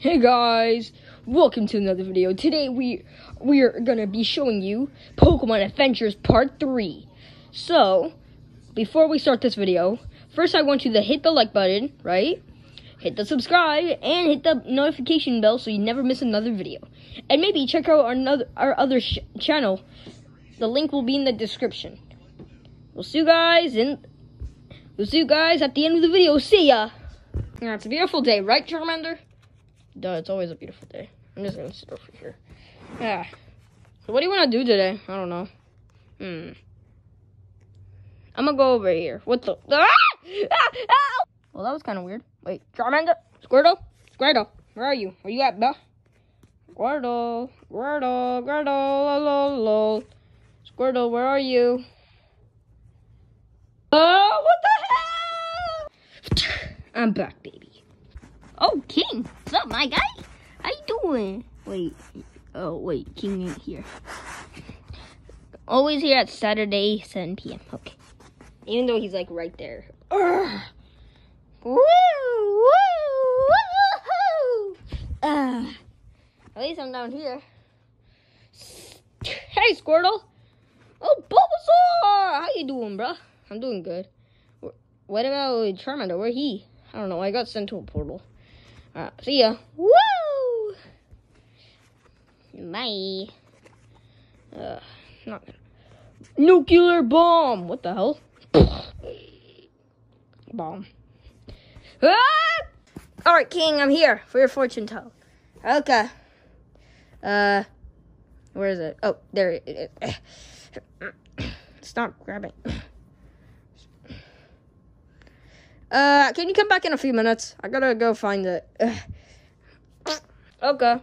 Hey guys, welcome to another video. Today we we are gonna be showing you Pokemon Adventures Part 3. So, before we start this video, first I want you to hit the like button, right? Hit the subscribe and hit the notification bell so you never miss another video. And maybe check out our another our other channel. The link will be in the description. We'll see you guys in We'll see you guys at the end of the video. See ya. Yeah, it's a beautiful day, right, Charmander? Duh, it's always a beautiful day. I'm just gonna sit over here. Yeah. So what do you want to do today? I don't know. Hmm. I'm gonna go over here. What the? Ah! Ah! Ah! Well, that was kind of weird. Wait, Charmander, Squirtle, Squirtle, where are you? Where you at, Belle? Squirtle, Squirtle, Squirtle, lol, lol. Squirtle, where are you? Oh, what the hell? I'm back, baby. Oh, King, what's up, my guy? How you doing? Wait, oh wait, King ain't here. Always here at Saturday, 7 p.m. Okay, even though he's like right there. Woo, woo, woo, uh, at least I'm down here. Hey, Squirtle. Oh, Bulbasaur! How you doing, bro? I'm doing good. What about Charmander? Where he? I don't know. I got sent to a portal. Alright, see ya. Woo! Bye. Uh, not nuclear bomb. What the hell? bomb. Ah! All right, King, I'm here for your fortune tell. Okay. Uh, where is it? Oh, there it is. Stop grabbing. Uh, can you come back in a few minutes? I gotta go find it. okay.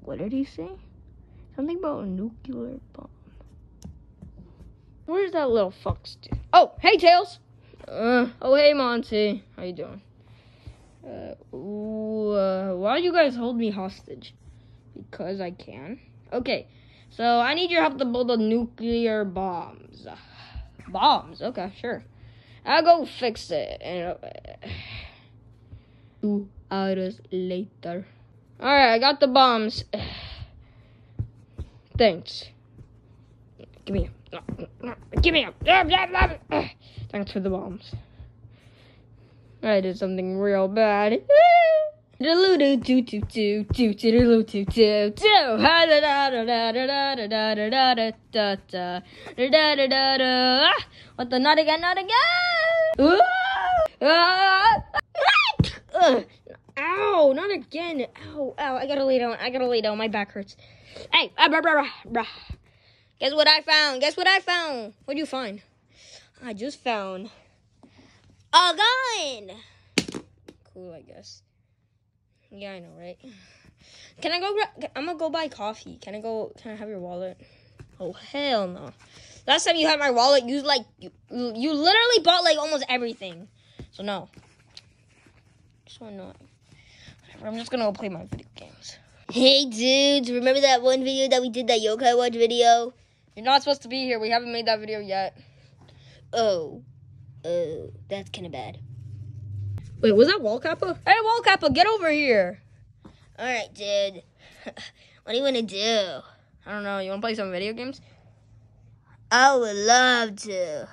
What did he say? Something about a nuclear bomb. Where's that little fox? Dude? Oh, hey, Tails. Uh, oh, hey, Monty. How you doing? Uh, ooh, uh, why do you guys hold me hostage? Because I can. Okay. So I need your help to build a nuclear bombs. Bombs, okay, sure. I'll go fix it. Uh, two hours later. Alright, I got the bombs. Thanks. Give me Give me Thanks for the bombs. I did something real bad. What the not again, not again! Ow, not again. Ow, ow, I gotta lay down. I gotta lay down. My back hurts. Hey, ah, brah, brah, brah. guess what I found? Guess what I found? What'd you find? I just found a gun. Cool, I guess. Yeah, I know, right? Can I go? I'm gonna go buy coffee. Can I go? Can I have your wallet? Oh hell no! Last time you had my wallet, you like you, you literally bought like almost everything. So no. So annoying. Whatever. I'm just gonna go play my video games. Hey dudes, remember that one video that we did that yokai watch video? You're not supposed to be here. We haven't made that video yet. Oh, oh, that's kind of bad. Wait, was that Walkappa? Hey, Walkappa, get over here. All right, dude. what do you want to do? I don't know. You want to play some video games? I would love to.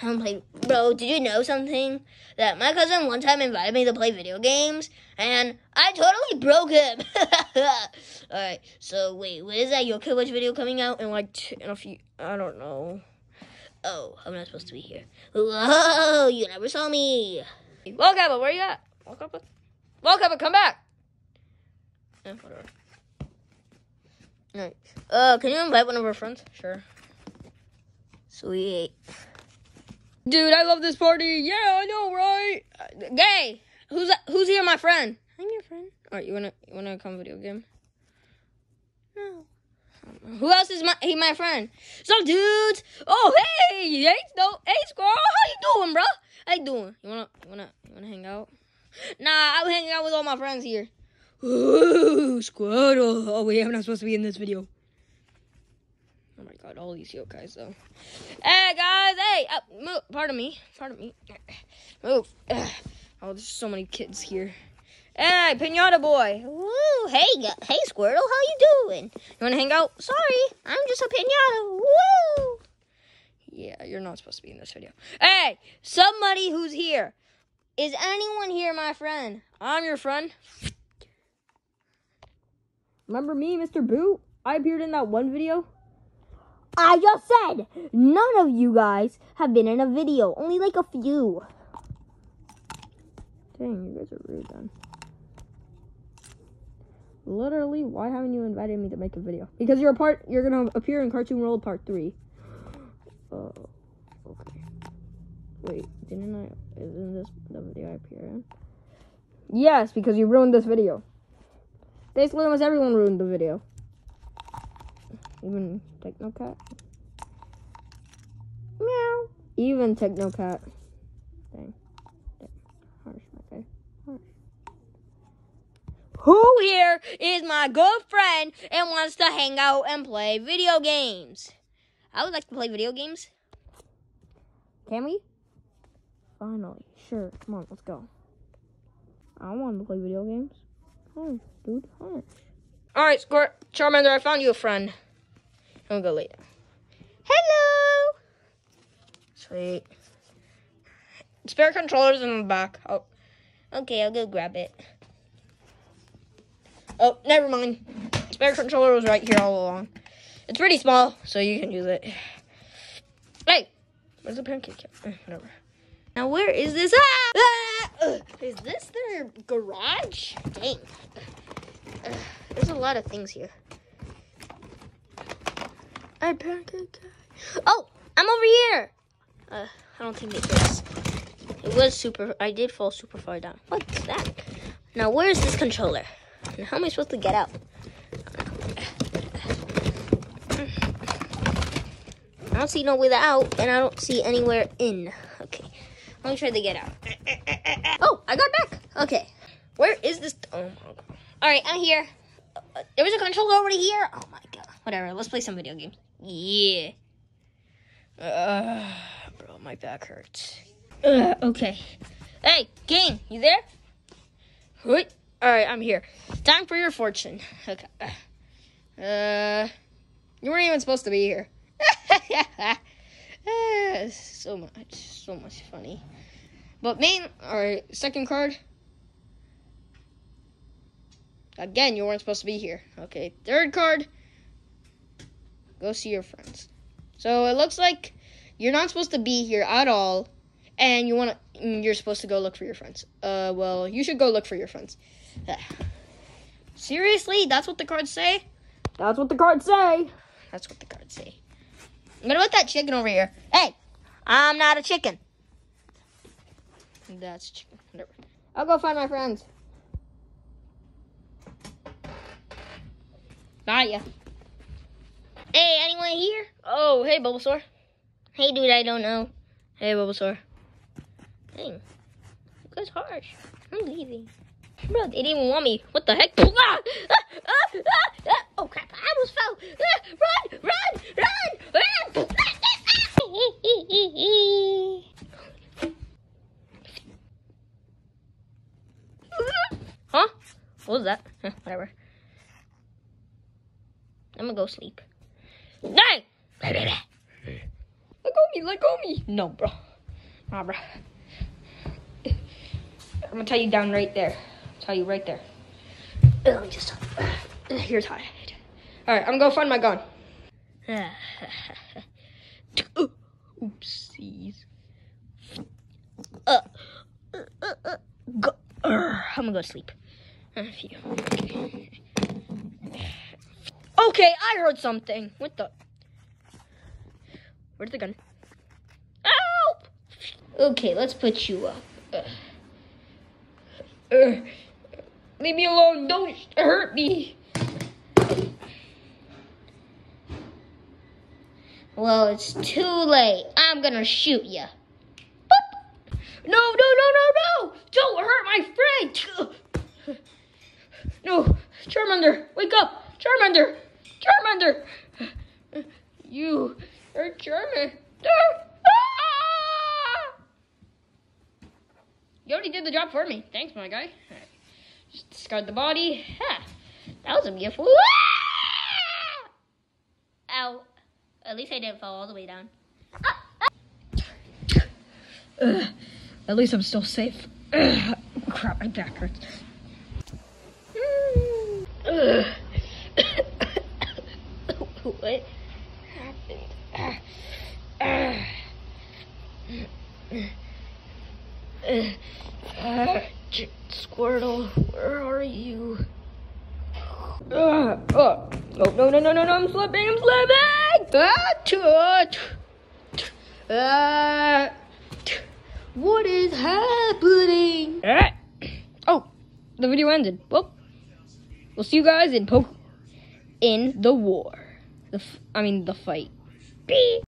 I don't play. Bro, did you know something? That my cousin one time invited me to play video games, and I totally broke him. All right. So wait, what is that Yokai Watch video coming out? In like two, in a few. I don't know. Oh, I'm not supposed to be here. Whoa! You never saw me. Walkappa, where you at? Walkappa? Walkappa, come back! Eh, whatever. Alright. Uh, can you invite one of our friends? Sure. Sweet. Dude, I love this party. Yeah, I know, right? Gay! Who's who's here, my friend? I'm your friend. Alright, you wanna you wanna come video game? No. Who else is my he my friend? Some dudes. Oh hey, hey, no, hey squirrel, how you doing, bro? How you doing? You wanna you wanna you wanna hang out? Nah, I'm hanging out with all my friends here. Ooh, Squirtle. Oh wait, I'm not supposed to be in this video. Oh my god, all these yokais though. Hey guys, hey, uh, move, pardon me, pardon me. Ugh. oh, there's so many kids here. Hey, Pinata Boy. Woo! Hey, hey, Squirtle, how you doing? You want to hang out? Sorry, I'm just a pinata. Woo! Yeah, you're not supposed to be in this video. Hey, somebody who's here. Is anyone here, my friend? I'm your friend. Remember me, Mr. Boot? I appeared in that one video. I just said none of you guys have been in a video. Only like a few. Dang, you guys are rude then. Literally, why haven't you invited me to make a video? Because you're a part. You're gonna appear in Cartoon World Part Three. Oh, okay. Wait, didn't I? Isn't this the video I appear in? Yes, because you ruined this video. Basically, almost everyone ruined the video. Even Technocat. Meow. Even Technocat. Dang. Dang. Harsh, okay. Harsh. Who here is my good friend and wants to hang out and play video games? I would like to play video games. Can we? Finally. Sure. Come on, let's go. I want to play video games. Hi, dude. Hi. Alright, Squirt. Charmander, I found you a friend. I'm gonna go later. Hello! Sweet. Spare controllers in the back. Oh, Okay, I'll go grab it. Oh, never mind. Spare controller was right here all along. It's pretty small, so you can use it. Hey, where's the pancake? kit? Eh, Whatever. Now where is this? Ah! Ah! Is this their garage? Dang. Ugh. There's a lot of things here. I pancake. Oh, I'm over here. Uh, I don't think it is. It was super. I did fall super far down. What's that? Now where's this controller? How am I supposed to get out? I don't see no way out, and I don't see anywhere in. Okay, let me try to get out. Oh, I got back. Okay, where is this? Oh my god! All right, I'm here. Uh, there was a controller over here. Oh my god! Whatever. Let's play some video games. Yeah. Uh, bro, my back hurts. Uh, okay. Hey, game, you there? What? All right, I'm here. Time for your fortune. Okay. Uh, you weren't even supposed to be here. Ah, so much, so much funny. But main, all right, second card. Again, you weren't supposed to be here. Okay, third card. Go see your friends. So it looks like you're not supposed to be here at all, and you want to. You're supposed to go look for your friends. Uh, well, you should go look for your friends. Seriously, that's what the cards say. That's what the cards say. That's what the cards say. What about that chicken over here? Hey, I'm not a chicken. That's chicken. Whatever. I'll go find my friends. Got ya. Hey, anyone here? Oh, hey, Bulbasaur. Hey, dude, I don't know. Hey, Bulbasaur. Dang, you guys harsh. I'm leaving. Bro, they didn't want me. What the heck? Ah! Ah! Ah! Ah! Ah! Oh crap! I almost fell. Ah! Run! Run! Run! Run! huh? What was that? Huh, whatever. I'm gonna go sleep. Dang! Let go me, let go me. No, bro. Nah, bro. I'm gonna tell you down right there. Tell you right there. Let me just. Here's how. All right, I'm gonna find my gun. Oopsies. Uh, uh, uh, uh, go, uh, I'm gonna go to sleep. Uh. Okay. okay, I heard something. What the? Where's the gun? Help! Okay, let's put you up. Uh, leave me alone. Don't hurt me. Well, it's too late. I'm gonna shoot you. No, no, no, no, no! Don't hurt my friend! No, Charmander, wake up! Charmander! Charmander! You are Charmander! Ah! You already did the job for me. Thanks, my guy. Alright. Just discard the body. Ha! That was a beautiful. Ow. At least I didn't fall all the way down. Ugh. At least I'm still safe. Ugh. Crap, my back hurts. Ugh. what happened? Uh, J- Squirtle, where are you? Uh, oh, oh, no, no, no, no, no, I'm slipping, I'm slipping! Ah, t- uh, t- uh, what is happening? Ah. Oh, the video ended. Well, we'll see you guys in poke in the war. The f- I mean the fight. Beep.